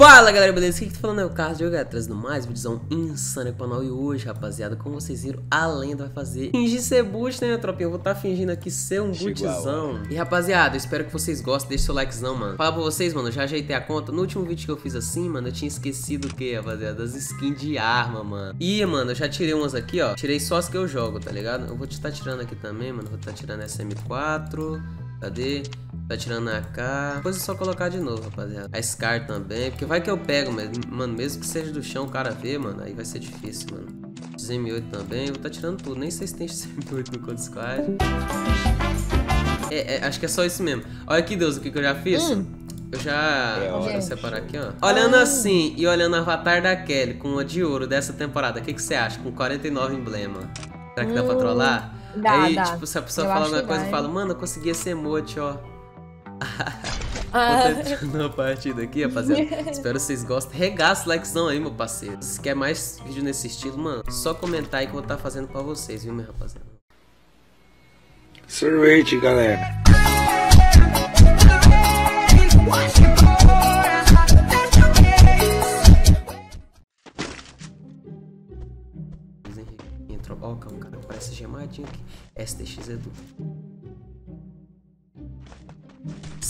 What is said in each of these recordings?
Fala galera, beleza? Aqui que tá falando é o Carlos de Jogar, trazendo mais vídeozão insano pro canal E hoje, rapaziada, como vocês viram, a lenda vai fazer fingir ser boot, né, tropinha? Eu vou estar tá fingindo aqui ser um bootzão E rapaziada, eu espero que vocês gostem, deixa seu likezão, mano Fala pra vocês, mano, eu já ajeitei a conta No último vídeo que eu fiz assim, mano, eu tinha esquecido o que, rapaziada? Das skins de arma, mano E, mano, eu já tirei umas aqui, ó Tirei só as que eu jogo, tá ligado? Eu vou te estar tá tirando aqui também, mano Vou estar tá tirando essa M4 Cadê? Tá tirando a K. Depois é só colocar de novo, rapaziada. A Scar também. Porque vai que eu pego, mano. Mesmo que seja do chão, o cara vê, mano. Aí vai ser difícil, mano. XM8 também. Vou tá tirando tudo. Nem sei se tem XM8 no Code Squad. É, é, acho que é só isso mesmo. Olha aqui, Deus, o que, que eu já fiz. Hum. Eu já. É, Vou separar aqui, ó. Olhando ah. assim e olhando o avatar da Kelly com uma de ouro dessa temporada, o que, que você acha? Com 49 emblema. Será que hum. dá pra hum. trollar? Dá, Aí, dá. tipo, se a pessoa eu fala alguma coisa, eu falo, mano, eu consegui esse emote, ó. Terminando uma partida aqui, rapaziada. Espero que vocês gostem. Regaça o likezão aí, meu parceiro. Se quer mais vídeo nesse estilo, mano, só comentar aí que eu vou estar tá fazendo pra vocês, viu, meu rapaziada? Sorvete, galera. Entrou. Ó, oh, calma, cara. Parece gemadinho aqui. STX Edu.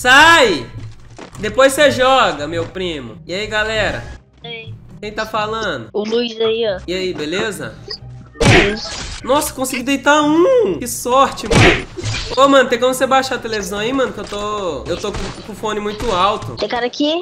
Sai! Depois você joga, meu primo. E aí, galera? Ei. Quem tá falando? O Luiz aí, ó. E aí, beleza? Beleza. Nossa, consegui deitar um! Que sorte, mano. Ô, mano, tem como você baixar a televisão aí, mano? Que eu tô. Eu tô com, com o fone muito alto. Tem cara aqui?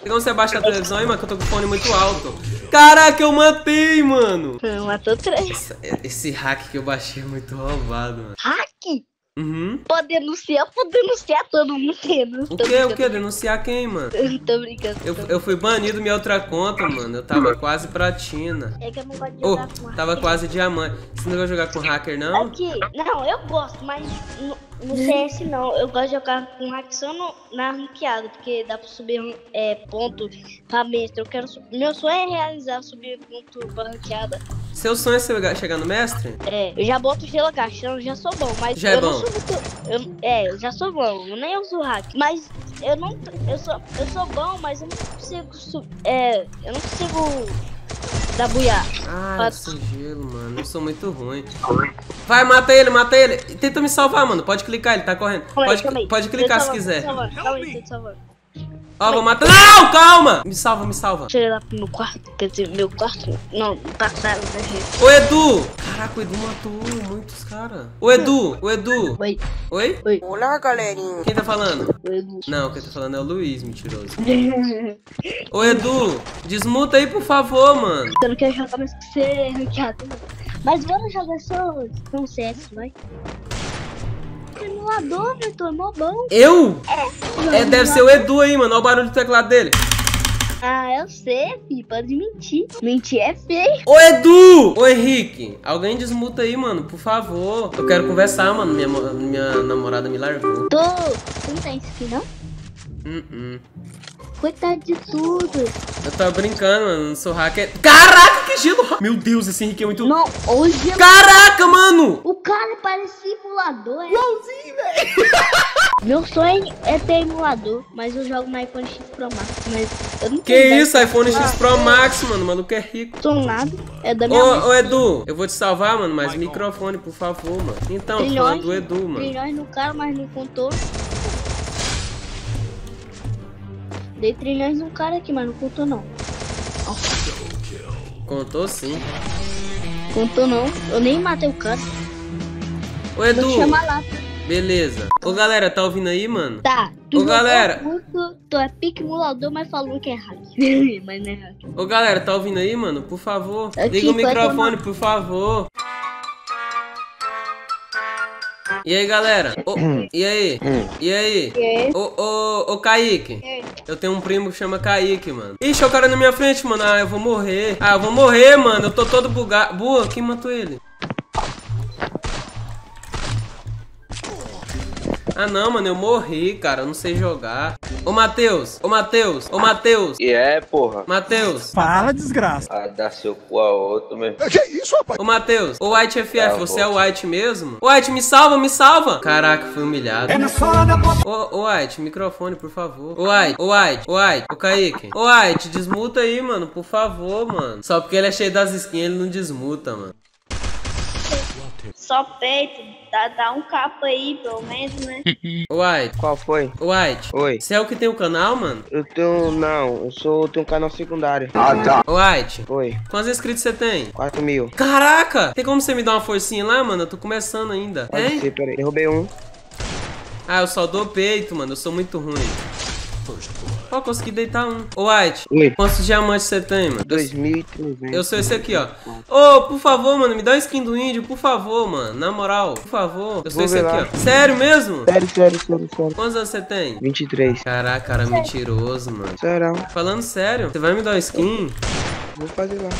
Tem como você baixar a televisão aí, mano? Que eu tô com o fone muito alto. Caraca, eu matei, mano. Matou três. Esse, esse hack que eu baixei é muito roubado, mano. Hack? Uhum. Pode denunciar, pode denunciar todo mundo. O que? O que? Denunciar quem, mano? Eu tô brincando. Eu, eu fui banido minha outra conta, mano. Eu tava quase platina. É que eu não gosto de jogar oh, com Tava quase diamante. Você não vai jogar com hacker, não? Aqui, não, eu gosto, mas no, no CS não. Eu gosto de jogar com hacker só no, na ranqueada, porque dá pra subir é, ponto pra mestre. Eu quero Meu sonho é realizar subir ponto pra ranqueada. Seu sonho é chegar no mestre? É, eu já boto gelo caixão, já sou bom, mas já é eu bom. não sou muito. Eu, é, eu já sou bom, eu nem uso hack. Mas eu não. Eu sou, eu sou bom, mas eu não consigo. É, eu não consigo dar buiar. Ah, sem gelo, mano. Eu sou muito ruim. Vai, mata ele, mata ele. Tenta me salvar, mano. Pode clicar, ele tá correndo. Pode, pode clicar se quiser. Calma aí, tô te salvando. Ó, vou matar. Não, calma! Me salva, me salva. Deixa eu ir lá pro meu quarto. Quer dizer, meu quarto. Não, passaram da gente. Ô, Edu! Caraca, o Edu matou muitos caras. Ô, Edu! O Edu! Oi. Oi? Oi. Olá, galerinha. Quem tá falando? O Edu. Não, quem tá falando é o Luiz, mentiroso. Ô, Edu! Desmuta aí, por favor, mano. Eu não quero jogar mais com você, Ricardo. Mas vamos jogar só com CS, vai emulador, Vitor, mó bom. Eu? É. É, deve ser o Edu aí, mano. Olha o barulho do teclado dele. Ah, eu sei, filho. Pode mentir. Mentir é feio. Ô, Edu! Ô, Henrique. Alguém desmuta aí, mano, por favor. Eu quero conversar, mano. Minha, minha namorada me largou. Tô. Você não tem isso aqui, não? Uh -uh. Coitado de tudo. Eu tava brincando, mano. Não sou hacker. Caraca, que gelo! Meu Deus, esse Henrique é muito. Não, hoje. Caraca, mano! O cara parece simulador, é? Igualzinho, velho. Meu sonho é ter emulador, mas eu jogo no iPhone X Pro Max. Mas eu não Que isso, iPhone X Pro Max, mano. O maluco é rico. Sou nada. É da minha Ô, ô, Edu, eu vou te salvar, mano, mas microfone, por favor, mano. Então, trilhões, falando do Edu, mano. Trilhões no cara, mas não contou. Dei trilhões num cara aqui, mas não contou não. Contou sim. Contou não. Eu nem matei o cara. Ô Edu. Chama lá. Beleza. Ô galera, tá ouvindo aí, mano? Tá. Ô galera. Muito, tu é pique mulador, mas falou que é hack. mas não é hack. Ô galera, tá ouvindo aí, mano? Por favor. Aqui, Liga o microfone, por favor. E aí, galera? Oh, e aí? E aí? Ô, ô, ô, Kaique. Eu tenho um primo que chama Kaique, mano. Ixi, o cara na minha frente, mano. Ah, eu vou morrer. Ah, eu vou morrer, mano. Eu tô todo bugado. Boa, quem matou ele? Ah, não, mano. Eu morri, cara. Eu não sei jogar. Ô, Matheus. Ô, Matheus. Ô, Matheus. E é, porra. Matheus. Fala, desgraça. Ah, dá seu cu a outro mesmo. Que isso, rapaz? Ô, Matheus. Ô, White FF, Tá, você é o White mesmo? White, me salva, me salva. Caraca, fui humilhado. É na sola da. Ô, ô, White, microfone, por favor. Ô, White, ô, White, ô, White, ô, Kaique. Ô, White, desmuta aí, mano, por favor, mano. Só porque ele é cheio das skins, ele não desmuta, mano. Só peito, dá, dá um capa aí, pelo menos, né? Ô, White, Qual foi? ô, White. Oi. Você é o que tem o canal, mano? Eu tenho. Não, eu sou. tenho um canal secundário. Ô, White, Oi. quantos inscritos você tem? 4 mil. Caraca! Tem como você me dar uma forcinha lá, mano? Eu tô começando ainda. Pode Tem? ser, peraí. Derrubei um. Ah, eu só dou peito, mano. Eu sou muito ruim. Ó, consegui deitar um. Ô, White, Oi. quantos diamantes você tem, mano? 2.300. Eu sou esse aqui, ó. Ô, por favor, mano, me dá uma skin do índio, por favor, mano. Na moral, por favor. Eu sou Vou esse aqui, lá. ó. Sério mesmo? Sério, sério, sério, sério. Quantos anos você tem? 23. Caraca, cara, mentiroso, mano. Sério. Falando sério, você vai me dar uma skin? Vou fazer lá.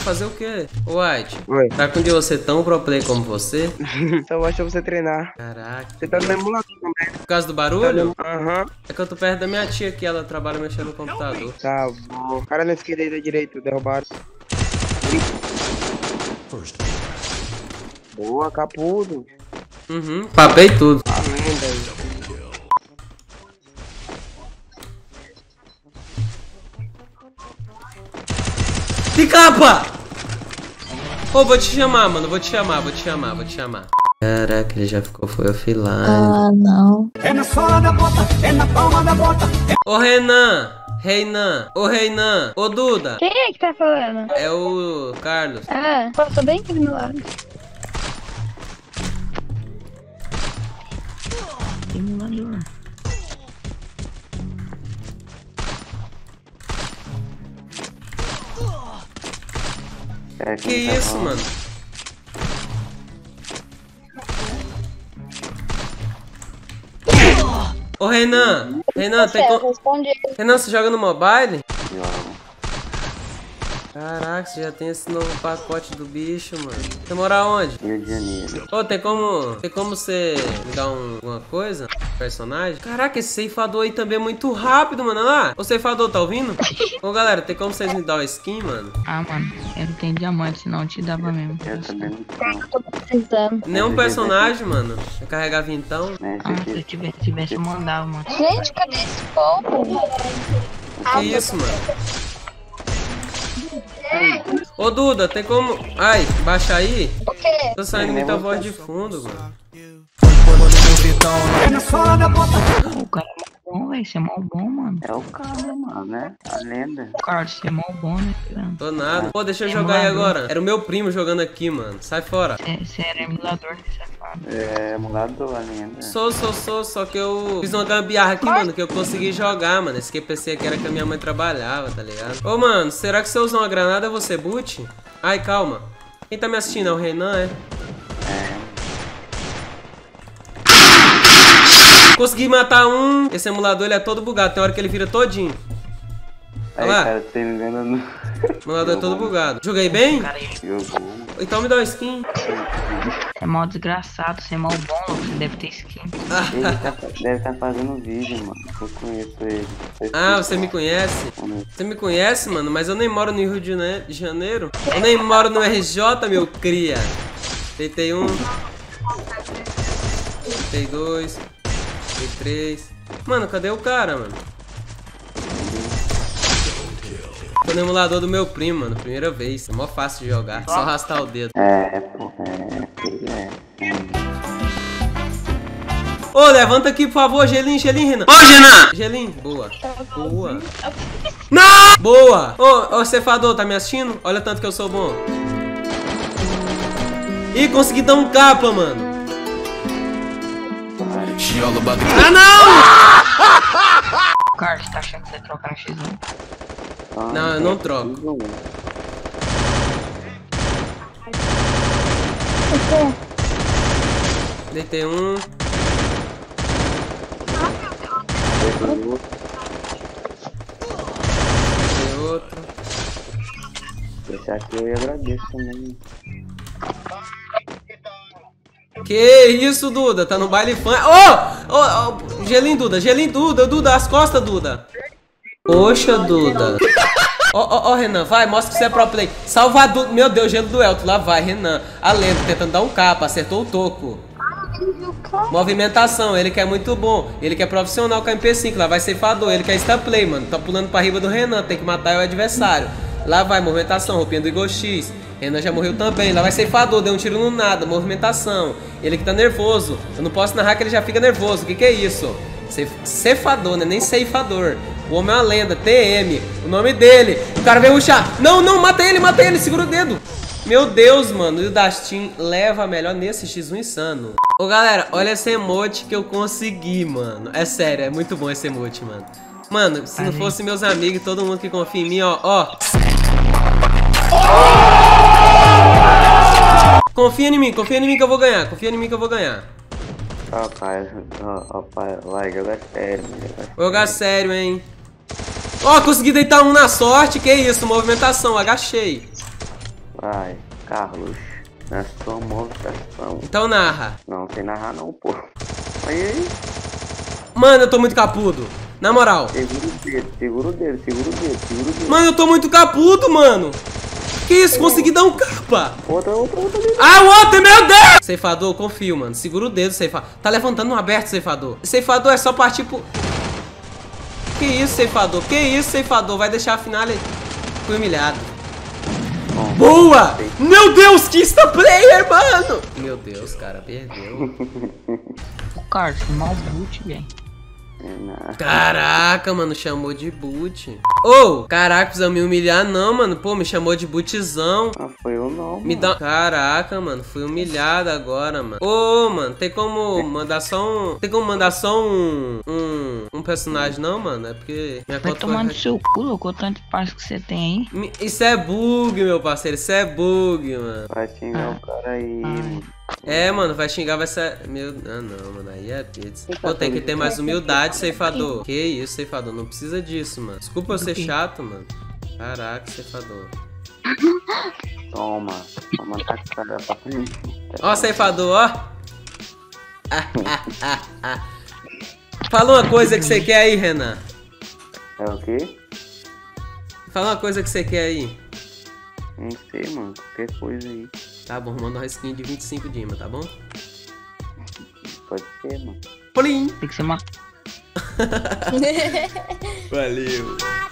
Fazer o quê? Ô, White, Oi. tá com dia você tão pro play como você? Só basta você treinar. Caraca. Você tá no emulador também. Por causa do barulho? Aham. É que eu tô perto da minha tia que ela trabalha mexendo no computador. Tá bom. Cara na esquerda e da direita, derrubaram. Boa, capudo. Uhum, papei tudo. A lenda capa! Ô, vou te chamar, mano. Vou te chamar, vou te chamar, vou te chamar. Caraca, ele já ficou, foi offline. Ah, não. É na sola da bota. É na palma da bota. Ô, Renan! Reinan! Ô, Reinan! Ô, Duda! Quem é que tá falando? É o Carlos. Ah, passou bem aqui do meu lado. Simulador. É, Que isso, mano? Ô, Renan! Renan, tem como... Renan, você joga no mobile? Caraca, você já tem esse novo pacote do bicho, mano. Você mora onde? Rio de Janeiro. Ô, tem como. Tem como você me dar um, alguma coisa? Personagem? Caraca, esse ceifador aí também é muito rápido, mano. Olha lá. Ô, ceifador, tá ouvindo? Ô, galera, tem como vocês me dar uma skin, mano? Ah, mano, eu não tenho diamante, senão eu te dava mesmo. Eu também não tenho. tô precisando. Nenhum personagem, mano. Eu carregar vintão. Né? Ah, se eu tivesse, tivesse eu mandava, mano. Gente, cadê esse povo? Que isso, mano? Ô, Duda, tem como. Ai, baixa aí. O quê? Tô saindo muita voz de fundo, mano. Na sola da bota. O cara é mó bom, velho. Você é mó bom, mano. É o cara, mano, né? A lenda. Carlos, você é mó bom, né, filho? Tô nada. Pô, deixa eu jogar aí agora. Era o meu primo jogando aqui, mano. Sai fora. Você, você era emulador, safado? É emulador, a lenda. Sou, sou, sou, só que eu fiz uma gambiarra aqui, mano, que eu consegui jogar, mano. Esse QPC aqui era que a minha mãe trabalhava, tá ligado? Ô, mano, será que se eu usar uma granada você boot? Ai, calma. Quem tá me assistindo é o Renan, é? Consegui matar um. Esse emulador, ele é todo bugado. Tem hora que ele vira todinho. Aí, Olha lá. cara, vendo no. O emulador é todo bugado. Joguei bem? Jogou. Então me dá uma skin. você é mó desgraçado, você é mó bom. Você deve ter skin. Ele tá, deve estar fazendo vídeo, mano. Eu conheço ele. Eu Ah, você me conhece? Você me conhece, mano, mas eu nem moro no Rio de Janeiro. Eu nem moro no RJ, meu cria. Deitei um. Deitei dois. Três. Mano, cadê o cara, mano? Tô no emulador do meu primo, mano. Primeira vez. É mó fácil de jogar. Só arrastar o dedo. É, é, é. Ô, levanta aqui, por favor, gelinho, gelinho, Renan. Ô, Renan! Gelinho. Boa. Boa. Não! Boa. Ô, ô, cefador, tá me assistindo? Olha tanto que eu sou bom. Ih, consegui dar um capa, mano. Ah, não! Carlos, tá achando que você trocar X1? Ah, Não, eu não é troco. um. Deitei um. Deitei outro. Esse aqui eu agradeço também. Que isso, Duda? Tá no baile fã. Ô! Ô, ô, gelinho, Duda, gelinho, Duda, Duda, as costas, Duda. Poxa, Duda. Ó, ó, ó, Renan, vai, mostra que você é pro play. Salvador, meu Deus, gelo do Elton, lá vai, Renan. A lenda, tentando dar um capa, acertou o toco. Movimentação, ele que é muito bom. Ele que é profissional com a MP5, lá vai ceifador. Ele que é star play, mano. Tá pulando pra riba do Renan, tem que matar o adversário. Lá vai, movimentação, roupinha do Igor X. Renan já morreu também. Lá vai ceifador, deu um tiro no nada. Movimentação. Ele que tá nervoso. Eu não posso narrar que ele já fica nervoso. O que, que é isso? Ceifador, né? Nem ceifador. O homem é uma lenda. TM. O nome dele. O cara veio ruxar. Não, não, mata ele, mata ele. Segura o dedo. Meu Deus, mano. E o Dastin leva melhor nesse X1 insano. Ô, galera, olha esse emote que eu consegui, mano. É sério, é muito bom esse emote, mano. Mano, se não fosse meus amigos e todo mundo que confia em mim, ó, ó. Confia em mim, confia em mim que eu vou ganhar. Confia em mim que eu vou ganhar. Ó, pai, vai, joga sério, Vou jogar sério, hein. Ó, consegui deitar um na sorte. Que isso, movimentação, agachei. Vai, Carlos, na sua movimentação. Então narra. Não, sem narrar não, pô. Aí, aí, Mano, eu tô muito capudo. Na moral. segura o dedo, segura o dedo, segura o dedo, segura o dedo. Mano, eu tô muito capudo, mano. Que isso, consegui dar um capa. Outra, outra, outra. Ah, o outro, meu Deus! Ceifador, confio, mano. Segura o dedo, ceifador. Tá levantando no aberto, ceifador. Ceifador é só partir pro... Que isso, ceifador? Que isso, ceifador? Vai deixar a final... Fui humilhado. Boa! Meu Deus, que insta player, mano! Meu Deus, cara, perdeu. O Carlos, que mal boot, velho. Caraca, mano, chamou de boot. Ô, caraca, precisa me humilhar não, mano. Pô, me chamou de bootzão. Não foi eu não, Me mano. dá. Caraca, mano, fui humilhado agora, mano. Ô, mano, tem como mandar só um. Tem como mandar só um. Um, um personagem, não, mano? É porque. Minha Vai no foi... seu cu, louco, o tanto de paz que você tem aí. Me- Isso é bug, meu parceiro. Isso é bug, mano. Vai xingar o cara aí, mano. É, mano, vai xingar, vai ser. Meu. Ah, não, mano. Aí é pizza. Pô, tem que ter mais humildade, ceifador. Que isso, ceifador. Não precisa disso, mano. Desculpa eu ser chato, mano. Caraca, ceifador. Toma, toma na cara pra frente. Ó, ceifador, ó. Fala uma coisa que você quer aí, Renan. É o quê? Fala uma coisa que você quer aí. Não sei, mano. Qualquer coisa aí. Tá bom, manda uma skin de 25 Dima, tá bom? Pode ser, mano. Plim! Tem que ser uma Valeu.